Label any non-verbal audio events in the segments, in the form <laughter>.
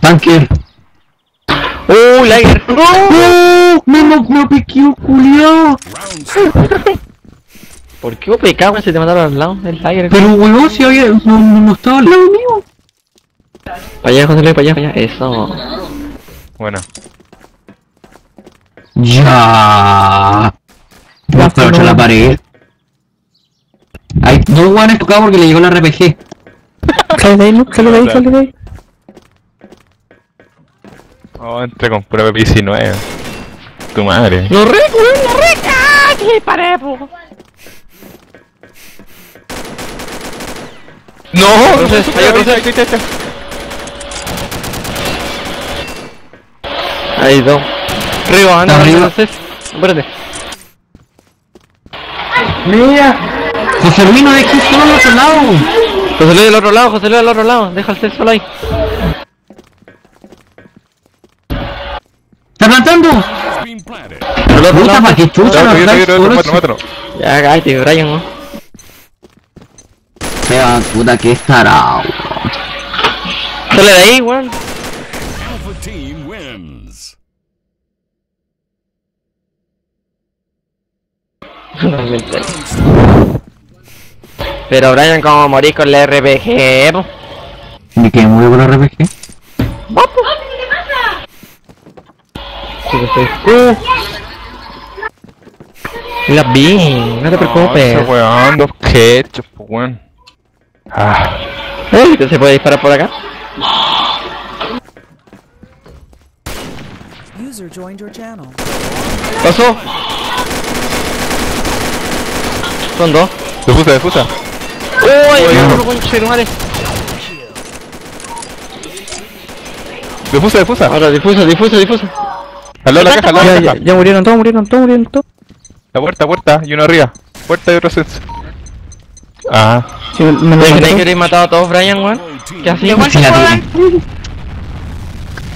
Tanker. ¡Uh, Lager! ¡Oh! Me, me, me piqueó, culiao. ¿Por qué OPK, weón, se te mataron al lado del Lager? Pero weón, si había. No, no, no estaba al lado mío. Para allá, José Luis, para allá, para allá. Eso. Bueno. Ya. Voy a la pared. Hay dos guanes tocados porque le llegó la RPG. Sale de ahí, ¿no? Sale de ahí, sale de ahí. Oh, entré con pura PP19. Tu madre. ¡Lo rec, weón! ¡Lo rec! ¡Ah! ¡Que paré, po! ¡No! Entonces, hay otro ahí, ahí, ahí, ahí. Ahí dos. Arriba, anda, Arriba. Espérate. José Luis no dejes solo al otro lado. José Luis del otro lado, José Luis del otro lado. Deja el cel solo ahí. ¡Está plantando! Del otro Puta. ¿para qué chucha no. Ya, cállate, Brian, weón. Fea, puta, que estará. Sale de ahí, weón. <laughs> Alpha team wins. Totalmente. Pero Brian, ¿cómo morís con la RPG, po? ¿De qué mueve con la RPG? Sí, que estoy. Uh. Las vi, no te No, ese preocupes. weón, dos ketchup, weón. Ah, Uy, ¿Se puede disparar por acá? User joined your channel. ¿Pasó? Son dos. defusa, defusa. Conche madre. Defusa, defusa. Ahora, difusa, difusa, difusa. Al lado de la caja, al lado Ya, de la caja. ya murieron todos, murieron todos, murieron todos. La puerta, puerta, y uno arriba. Puerta y otro sense. Ah, Sí, me, me lo ¿Te crees mató. que habéis matado a todos, Brian, weón? ¿Qué así? Sí, la tiene.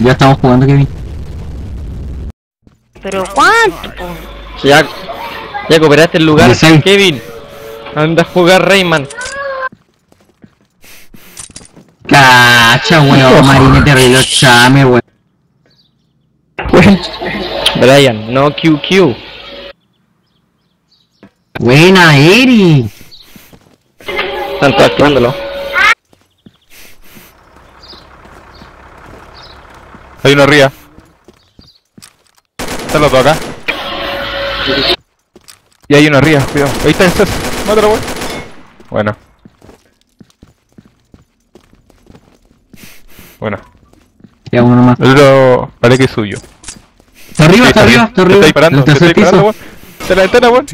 Ya estamos jugando, Kevin. Pero cuánto, po? Ya, ya cooperaste el lugar. Kevin. Anda a jugar Rayman. Cacha, weón, marinete reloj chame, weón. Brian, no QQ. Buena, Eri. Están todos activándolo. hay uno arriba. Están los dos acá. Y hay uno arriba, cuidado. Ahí está el sense. Mátalo, weón. Bueno. Bueno. Ya uno más. El otro parece que es suyo. Está arriba, está arriba, está Te arriba. está disparando, está disparando, piso. weón. De la ventana, weón.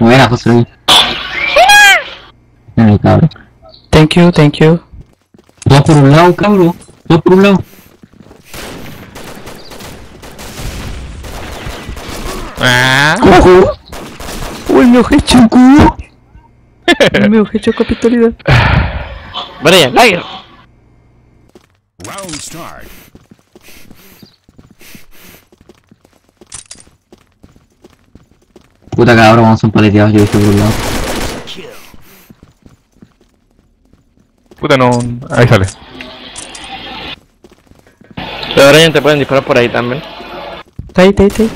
Buena, José Luis. Mira, cabrón. Thank you, thank you. Dos por un lado, cabrón. Dos por un lado. Ah. ¡Ojo! ¡Uy, me he hecho culo! Me he hecho capitalidad. Brian, Lager. Round start. Puta cabrón, vamos son paleteados, yo he visto por un lado. Puta, no. Ahí sale. Pero Brian te pueden disparar por ahí también. Está ahí, está ahí, está ahí.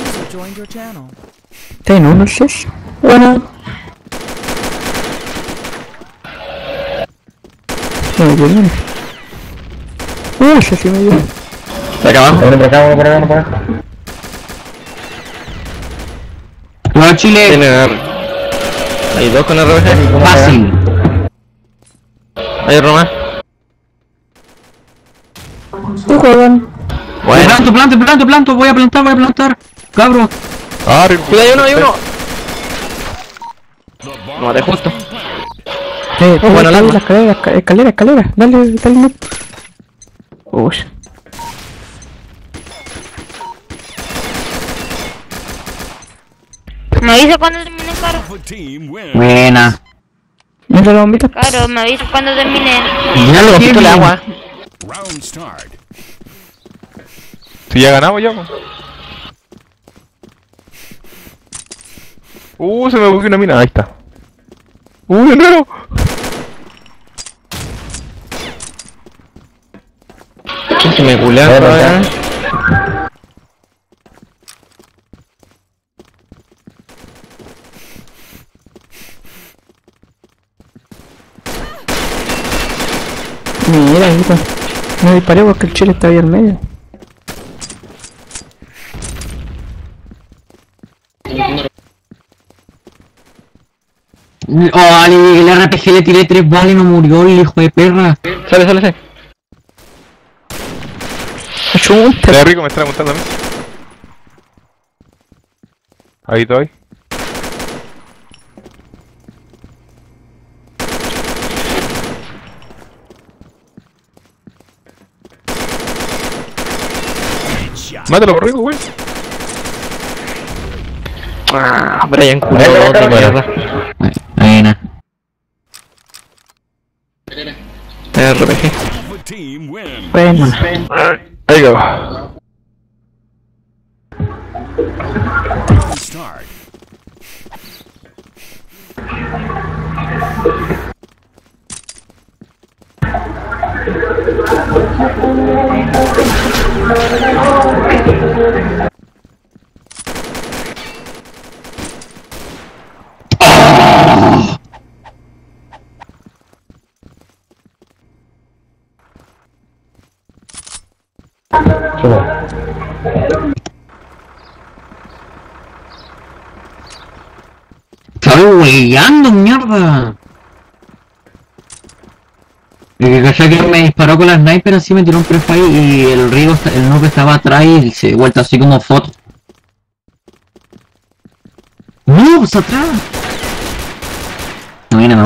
User joined your channel. Está en uno, sis. Bueno. No me dio. Uy, ese sí me dio. De acá abajo. Bueno, Chile, Tiene R. Hay dos con RPG. fácil. Hay otro más. ¿Qué juegan? Bueno. Planto, planto, planto, planto, voy a plantar, voy a plantar. Cabrón. Ah. Cuidado, hay uno, hay uno. No, maté justo. Eh, Oh, bueno, la escalera, esca- escalera, escalera. Dale, dale. Uy. Me avisa cuando termine, Caro. Buena. Mira la bombita. Caro, me avisa cuando termine. Ya lo Quítale agua. Round start. Si ya ganamos ya. Uh, se me bugueó una mina. Ahí está. ¡Uh, de nuevo! Me culean, weón. Mira, pues. No disparé porque el chile está ahí al medio. Oh, el RPG le tiré tres balas y no murió el hijo de perra. Sale, sale, sale. <laughs> Achunta. De rico me está apuntando a mí. Ahí estoy. Mátalo por rico, güey. Ah, Brian culo de mierda. Buena. RPG. Alpha team wins. Bueno. Ahí go. Round start. Estaba huellando, mierda. Y que que me disparó con la sniper así me tiró un prefire y el esta- el noob estaba atrás y se vuelta así como foto. ¡Noobs atrás! No viene, me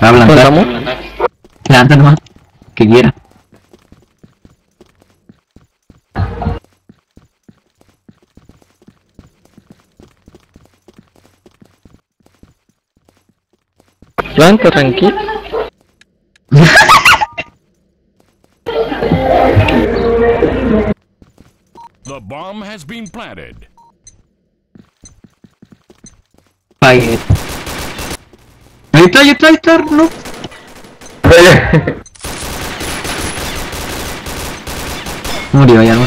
Va a plantar. Planta nomás. Que quiera. Planta, tranquilo. The bomb has been planted. Ahí Ahí está, ahí está, ahí está, no. Murió ya, no.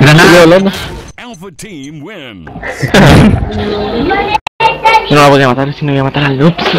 Granada. Alpha team wins. Yo <laughs> no la podía matar, si no iba a matar al Loops.